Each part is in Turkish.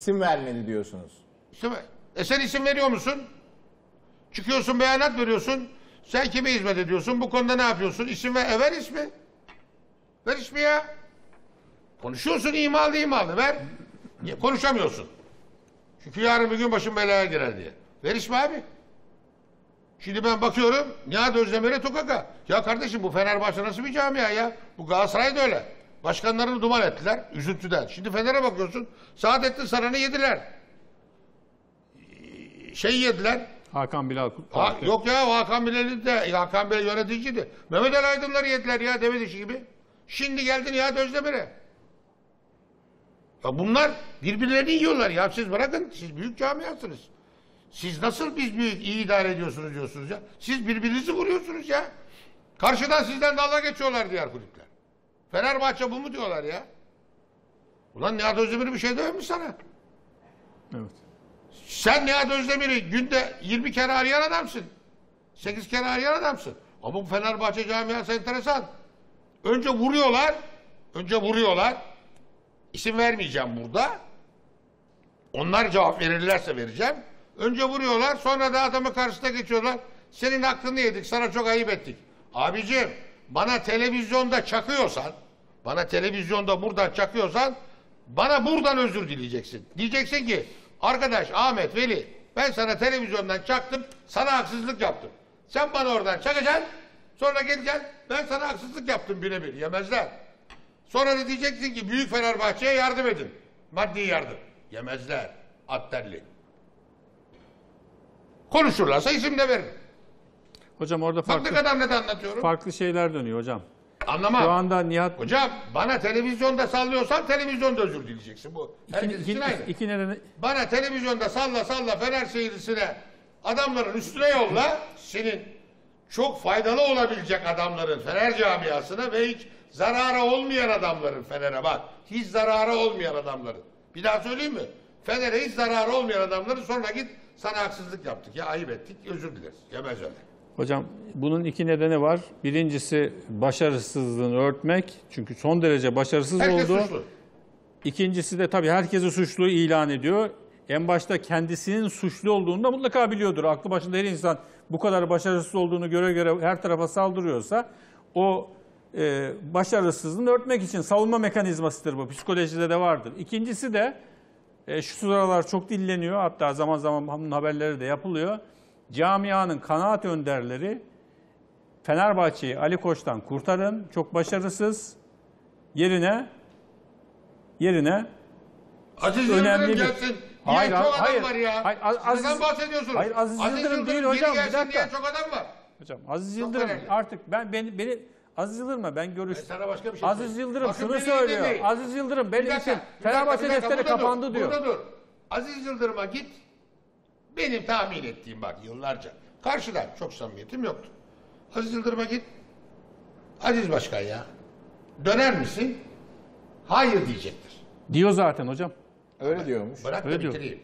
İsim vermedi diyorsunuz. İsim, e sen isim veriyor musun? Çıkıyorsun beyanat veriyorsun. Sen kime hizmet ediyorsun? Bu konuda ne yapıyorsun? İsim ver, e ver ismi. Ver ismi ya. Konuşuyorsun imalı imalı ver. Konuşamıyorsun? Çünkü yarın bir gün başın belaya girer diye. Ver ismi abi. Şimdi ben bakıyorum Nihat Özdemir'e Tokaka. Ya kardeşim bu Fenerbahçe nasıl bir camia ya? Bu Galatasaray da öyle. Başkanlarını duman ettiler üzüntüden. Şimdi Fener'e bakıyorsun Saadettin Saran'ı yediler. Ee, Şey yediler. Hakan Bilal Ha, yok ya Hakan Bilal'i de Hakan Bilal yöneticiydi. Mehmet Ali Aydınları yediler ya deve dişi gibi. Şimdi geldi Nihat Özdemir'e. Ya bunlar birbirlerini yiyorlar ya siz bırakın siz büyük camiasınız. Siz nasıl biz büyük iyi idare ediyorsunuz diyorsunuz ya. Siz birbirinizi vuruyorsunuz ya. Karşıdan sizden dalga geçiyorlar diğer kulüpler. Fenerbahçe bu mu diyorlar ya. Ulan Nihat Özdemir bir şey dememiş sana. Evet. Sen Nihat Özdemir'i günde 20 kere arayan adamsın. 8 kere arayan adamsın. Ama bu Fenerbahçe camiası enteresan. Önce vuruyorlar. Önce vuruyorlar. İsim vermeyeceğim burada. Onlar cevap verirlerse vereceğim. Önce vuruyorlar sonra da adamı karşısına geçiyorlar. Senin hakkını yedik sana çok ayıp ettik. Abicim bana televizyonda çakıyorsan bana televizyonda buradan çakıyorsan bana buradan özür dileyeceksin. Diyeceksin ki arkadaş Ahmet Veli ben sana televizyondan çaktım sana haksızlık yaptım. Sen bana oradan çakacaksın sonra geleceksin ben sana haksızlık yaptım birebir yemezler. Sonra da diyeceksin ki Büyük Fenerbahçe'ye yardım edin. Maddi yardım. Yemezler. At terli. Konuşurlarsa isim de verir. Hocam orada Bak ne farklı kadar net anlatıyorum. farklı şeyler dönüyor hocam. Anlamam. Şu anda Nihat Hocam bana televizyonda sallıyorsan televizyonda özür dileyeceksin. Bu iki, herkes için iki, aynı. iki nedeni Bana televizyonda salla salla Fener seyircisine adamların üstüne yolla senin çok faydalı olabilecek adamların Fener camiasına ve hiç zarara olmayan adamların Fener'e bak. Hiç zarara olmayan adamların. Bir daha söyleyeyim mi? Fener'e hiç zararı olmayan adamların sonra git sana haksızlık yaptık ya ayıp ettik özür dileriz. Yemez öyle. Hocam bunun iki nedeni var. Birincisi başarısızlığını örtmek. Çünkü son derece başarısız Herkes oldu. suçlu. İkincisi de tabii herkesi suçlu ilan ediyor. En başta kendisinin suçlu olduğunu da mutlaka biliyordur. Aklı başında her insan bu kadar başarısız olduğunu göre göre her tarafa saldırıyorsa o e, başarısızlığını örtmek için savunma mekanizmasıdır bu. Psikolojide de vardır. İkincisi de e, şu sıralar çok dilleniyor. Hatta zaman zaman bunun haberleri de yapılıyor. Camianın kanaat önderleri Fenerbahçe'yi Ali Koç'tan kurtarın. Çok başarısız. Yerine yerine Aziz Önemli Yıldırım bir- gelsin. Hayır, diye çok adam hayır, var ya. hayır, Az- Siz neden Aziz- bahsediyorsunuz? Hayır, Aziz Yıldırım değil hocam, bir dakika. çok adam var. Hocam Aziz Çok Yıldırım önemli. artık ben beni, beni Aziz Yıldırım'a ben görüş Ben sana başka bir şey Aziz söyleyeyim. Yıldırım Bakın şunu söylüyor. Aziz Yıldırım benim dakika, için Fenerbahçe defteri burada dur, kapandı diyor. Burada dur. Aziz Yıldırım'a git. Benim tahmin ettiğim bak yıllarca. Karşıdan çok samimiyetim yoktu. Aziz Yıldırım'a git. Aziz Başkan ya. Döner misin? Hayır diyecektir. Diyor zaten hocam. Öyle diyormuş. Bırak da Öyle diyor. bitireyim.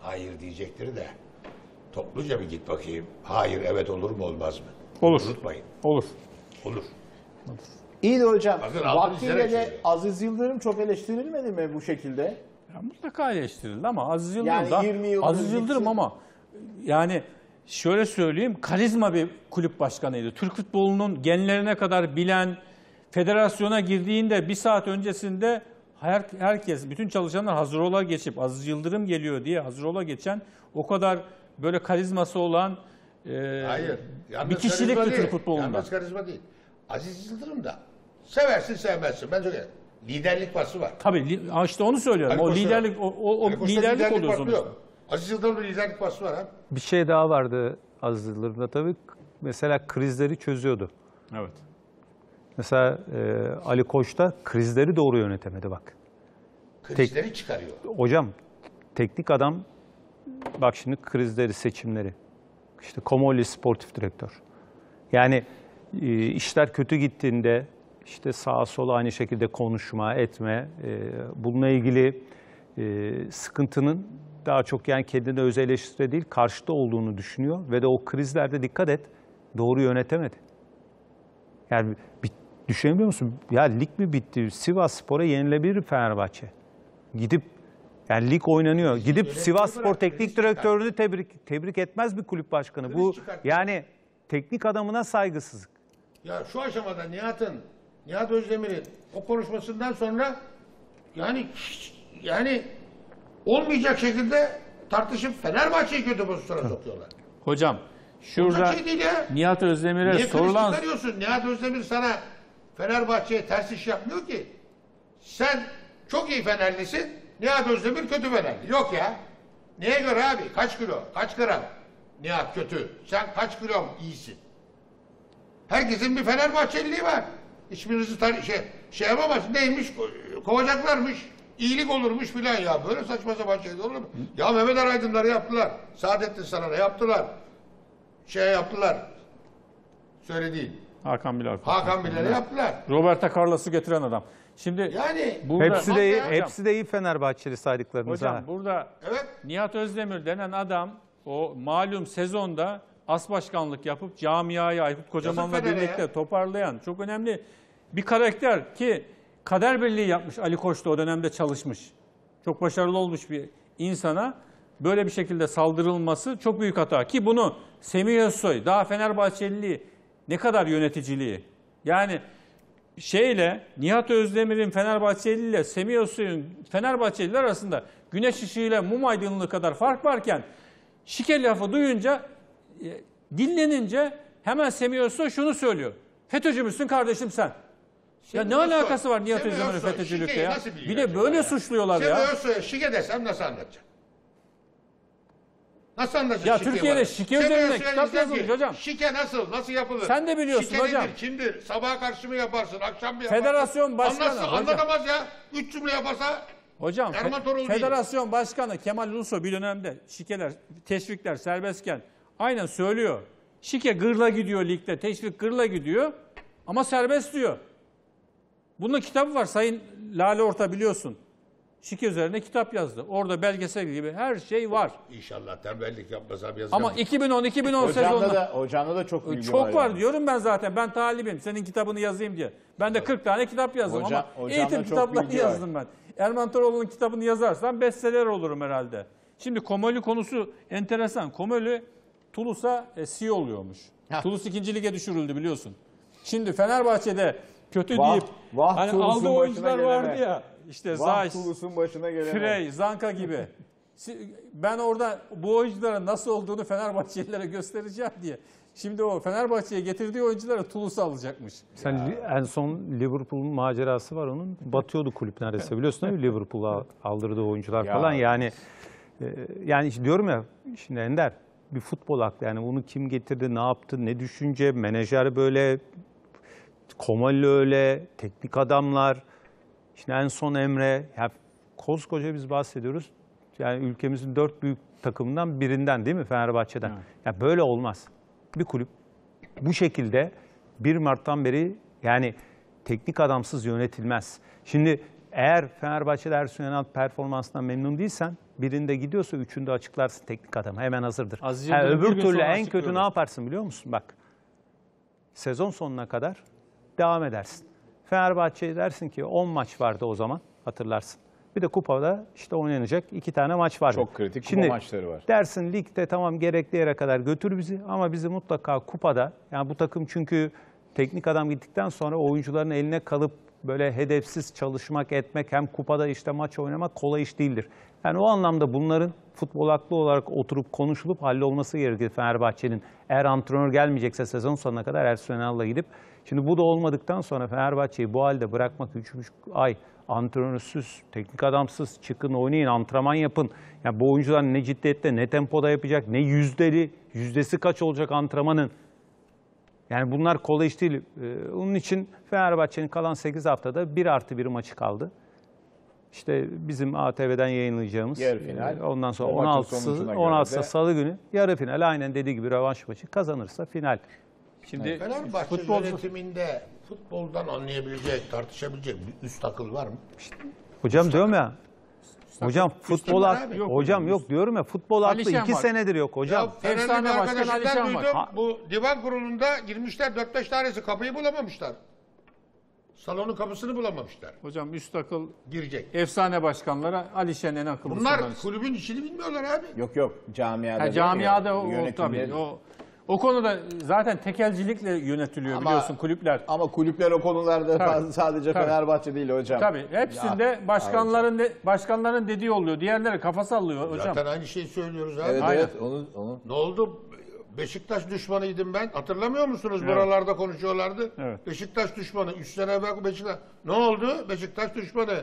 Hayır diyecektir de. Topluca bir git bakayım. Hayır evet olur mu olmaz mı? Olur. Unutmayın. Olur. Olur. İyi de hocam Bakın vaktiyle de söylüyor. Aziz Yıldırım çok eleştirilmedi mi bu şekilde? Ya mutlaka eleştirildi ama Aziz Yıldırım Yani da 20 yıldır Aziz Yıldırım gitsin. ama yani şöyle söyleyeyim karizma bir kulüp başkanıydı. Türk futbolunun genlerine kadar bilen federasyona girdiğinde bir saat öncesinde her, herkes, bütün çalışanlar hazır ola geçip Aziz Yıldırım geliyor diye hazır ola geçen o kadar böyle karizması olan e, Hayır. Yalnız bir karizma Türk değil. futbolunda. Yalnız karizma değil. Aziz Yıldırım da seversin sevmezsin. Ben söyleyeyim. Liderlik vasfı var. Tabii işte onu söylüyorum. Ali o Koç'ta- liderlik o, o, o Ali Koç'ta liderlik oluyor sonuçta. yok. Aziz Yıldırım'ın liderlik vasfı var ha. Bir şey daha vardı Aziz Yıldırım'da tabii. Mesela krizleri çözüyordu. Evet. Mesela e, Ali Koç da krizleri doğru yönetemedi bak. Krizleri çıkarıyor. Hocam teknik adam bak şimdi krizleri, seçimleri. İşte Komolli sportif direktör. Yani e, işler kötü gittiğinde işte sağa sola aynı şekilde konuşma, etme. e, bununla ilgili e, sıkıntının daha çok yani kendine öz eleştiri değil karşıda olduğunu düşünüyor ve de o krizlerde dikkat et doğru yönetemedi. Yani bir, düşünebiliyor musun? Ya lig mi bitti? Sivas Spor'a yenilebilir Fenerbahçe. Gidip Yani lig oynanıyor. Gidip Sivas Spor Teknik Direktörünü tebrik tebrik etmez bir kulüp başkanı. Bu yani teknik adamına saygısızlık. Ya şu aşamada Nihat'ın, Nihat Özdemir'in o konuşmasından sonra yani yani olmayacak şekilde tartışıp Fenerbahçe'yi kötü pozisyona sokuyorlar. Hocam şurada şey. Nihat Özdemir'e Niye sorulan çıkarıyorsun? Nihat Özdemir sana Fenerbahçe'ye ters iş yapmıyor ki. Sen çok iyi Fenerlisin, Nihat Özdemir kötü Fenerli. Yok ya. Neye göre abi? Kaç kilo? Kaç gram? Nihat kötü. Sen kaç kilo iyisin? Herkesin bir Fenerbahçeliliği var. Hiçbirinizi tar- şey, şey yapamaz. Neymiş? Ko- Kovacaklarmış. İyilik olurmuş filan ya. Böyle saçma sapan şey olur mu? Ya Mehmet Araydınları yaptılar. Saadettin Saran'a yaptılar. Şey yaptılar. Söylediğin. Hakan Bilal. Hakan Bilal'e yaptılar. Roberto Carlos'u getiren adam. Şimdi Yani burada Hepsi de iyi, Hocam. hepsi de iyi Fenerbahçeli saydıklarınız ha. hocam burada evet Nihat Özdemir denen adam o malum sezonda as başkanlık yapıp camiayı Aykut Kocaman'la birlikte ya. toparlayan çok önemli bir karakter ki kader birliği yapmış Ali Koç da o dönemde çalışmış. Çok başarılı olmuş bir insana böyle bir şekilde saldırılması çok büyük hata ki bunu Semih Özsoy daha Fenerbahçeliliği ne kadar yöneticiliği yani şeyle Nihat Özdemir'in Fenerbahçeli ile Semih Özsoy'un Fenerbahçeliler arasında güneş ışığıyla mum aydınlığı kadar fark varken şike lafı duyunca e, dinlenince hemen Semih Özsoy şunu söylüyor. FETÖ'cü müsün kardeşim sen? Ya ne alakası var Nihat Özdemir'in FETÖ'cülükle ya? Bir de böyle ya? suçluyorlar Semih ya. Özsoy'a şike desem nasıl anlatacağım? Nasıl anlatacağım Ya şike Türkiye'de bana? şike Semih üzerine kitap yazılmış hocam. Şike nasıl? Nasıl yapılır? Sen de biliyorsun şike hocam. Nedir, kimdir? Sabaha karşı mı yaparsın? Akşam mı yaparsın? Federasyon başkanı Anlatsın, hocam. Anlatamaz ya. Üç cümle yaparsa Hocam fe- Toroğlu değil. Federasyon Başkanı Kemal Ulusoy bir dönemde şikeler, teşvikler serbestken aynen söylüyor. Şike gırla gidiyor ligde, teşvik gırla gidiyor ama serbest diyor. Bunun kitabı var Sayın Lale Orta biliyorsun. Şike üzerine kitap yazdı. Orada belgesel gibi her şey var. İnşallah tembellik yapmasam yazacağım. Ama 2010-2010 Hocamda sezonunda da, hocamda da çok bilgi çok var yani. diyorum ben zaten. Ben talibim. Senin kitabını yazayım diye. Ben de 40 tane kitap yazdım Hocam- ama eğitim çok kitapları bilgi var. yazdım ben. Erman Toroğlu'nun kitabını yazarsam bestseller olurum herhalde. Şimdi Komoli konusu enteresan. Komoli Toulouse'a e, CEO oluyormuş. Heh. Toulouse ikinci lige düşürüldü biliyorsun. Şimdi Fenerbahçe'de kötü Vah- deyip vah hani aldığı oyuncular vardı gelene. ya. İşte Vah Zayt, başına gelene. Frey, Zanka gibi. Ben orada bu oyuncuların nasıl olduğunu Fenerbahçelilere göstereceğim diye. Şimdi o Fenerbahçe'ye getirdiği oyuncuları Toulouse alacakmış. Sen en son Liverpool'un macerası var onun. Batıyordu kulüp neredeyse biliyorsun değil mi? Liverpool'a aldırdığı oyuncular Ya. falan yani. e, yani işte diyorum ya şimdi Ender bir futbol aklı yani bunu kim getirdi, ne yaptı, ne düşünce, menajer böyle, Komali öyle, teknik adamlar, işte en son Emre, ya koskoca biz bahsediyoruz. Yani ülkemizin dört büyük takımından birinden değil mi Fenerbahçe'den? Ya böyle olmaz. Bir kulüp bu şekilde 1 Mart'tan beri yani teknik adamsız yönetilmez. Şimdi eğer Fenerbahçe'de Ersun Yanal performansından memnun değilsen birinde gidiyorsa üçünde açıklarsın teknik adamı. Hemen hazırdır. Bir öbür türlü en kötü ne yaparsın biliyor musun? Bak sezon sonuna kadar devam edersin. Fenerbahçe'ye dersin ki 10 maç vardı o zaman hatırlarsın. Bir de kupada işte oynanacak iki tane maç vardı. Çok kritik kupa maçları var. Dersin ligde tamam gerekli yere kadar götür bizi ama bizi mutlaka kupada yani bu takım çünkü teknik adam gittikten sonra oyuncuların eline kalıp böyle hedefsiz çalışmak etmek hem kupada işte maç oynamak kolay iş değildir. Yani o anlamda bunların futbol haklı olarak oturup konuşulup hallolması gerekir Fenerbahçe'nin. Eğer antrenör gelmeyecekse sezon sonuna kadar Ersun Yanal'la gidip şimdi bu da olmadıktan sonra Fenerbahçe'yi bu halde bırakmak 3,5 ay antrenörsüz, teknik adamsız çıkın oynayın, antrenman yapın. Yani bu oyuncular ne ciddiyette, ne tempoda yapacak, ne yüzdeli, yüzdesi kaç olacak antrenmanın. Yani bunlar kolay iş değil. Ee, onun için Fenerbahçe'nin kalan 8 haftada 1 artı 1 maçı kaldı. İşte bizim ATV'den yayınlayacağımız. Yarı final. e, Ondan sonra O maçın 16'sı, sonucuna göre 16'sı de- Salı günü yarı final. Aynen dediği gibi rövanş maçı kazanırsa final. Şimdi Fenerbahçe futbol yönetiminde futboldan anlayabilecek, tartışabilecek bir üst akıl var mı? Hocam diyorum ya. Hocam futbol var aklı. Yok hocam yok diyorum ya futbol aklı 2 var. senedir yok hocam. Ya efsane var. duydum. Ha- Bu divan kurulunda girmişler 4-5 tanesi kapıyı bulamamışlar. Salonun kapısını bulamamışlar. Hocam üst akıl Girecek. efsane başkanlara Alişen en akıllısından. Bunlar kulübün içini bilmiyorlar abi. Yok yok camiada. Ha, camiada o, o tabii. O, o konuda zaten tekelcilikle yönetiliyor Ama- biliyorsun kulüpler. Ama kulüpler o konularda Tabii, sadece tabii. Fenerbahçe değil hocam. Tabii hepsinde Ya, başkanların de, başkanların dediği oluyor. Diğerleri kafa sallıyor hocam. Zaten aynı şeyi söylüyoruz abi. Evet Aynen. evet onu, onu. Ne oldu? Beşiktaş düşmanıydım ben. Hatırlamıyor musunuz? Buralarda konuşuyorlardı. Evet. Beşiktaş düşmanı. Üç sene evvel Beşiktaş. Ne oldu? Beşiktaş düşmanı.